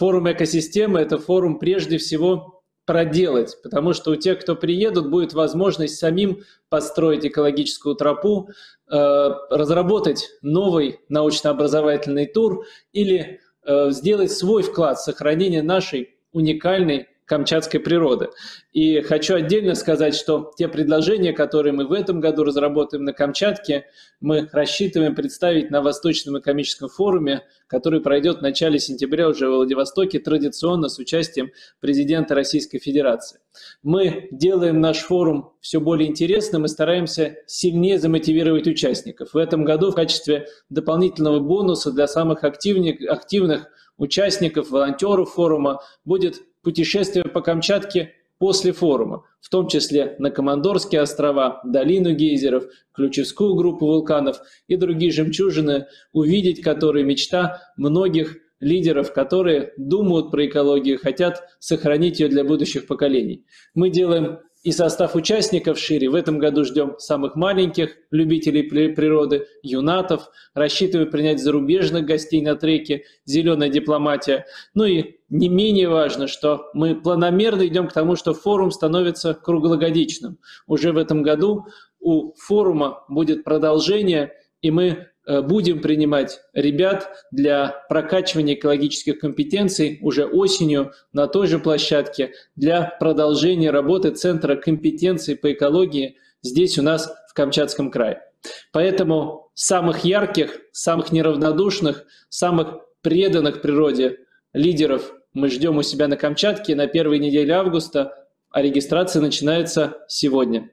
форум экосистемы – это форум прежде всего проделать, потому что у тех, кто приедут, будет возможность самим построить экологическую тропу, э, разработать новый научно-образовательный тур или э, сделать свой вклад в сохранение нашей уникальной камчатской природы. И хочу отдельно сказать, что те предложения, которые мы в этом году разработаем на Камчатке, мы рассчитываем представить на Восточном экономическом форуме, который пройдет в начале сентября уже в Владивостоке, традиционно с участием президента Российской Федерации. Мы делаем наш форум все более интересным и стараемся сильнее замотивировать участников. В этом году в качестве дополнительного бонуса для самых активных, активных участников, волонтеров форума будет путешествие по Камчатке после форума, в том числе на Командорские острова, долину гейзеров, Ключевскую группу вулканов и другие жемчужины, увидеть которые мечта многих лидеров, которые думают про экологию, хотят сохранить ее для будущих поколений. Мы делаем и состав участников шире. В этом году ждем самых маленьких любителей природы, юнатов. Рассчитываем принять зарубежных гостей на треке «Зеленая дипломатия». Ну и не менее важно, что мы планомерно идем к тому, что форум становится круглогодичным. Уже в этом году у форума будет продолжение, и мы будем принимать ребят для прокачивания экологических компетенций уже осенью на той же площадке для продолжения работы Центра компетенций по экологии здесь у нас в Камчатском крае. Поэтому самых ярких, самых неравнодушных, самых преданных природе лидеров мы ждем у себя на Камчатке на первой неделе августа, а регистрация начинается сегодня.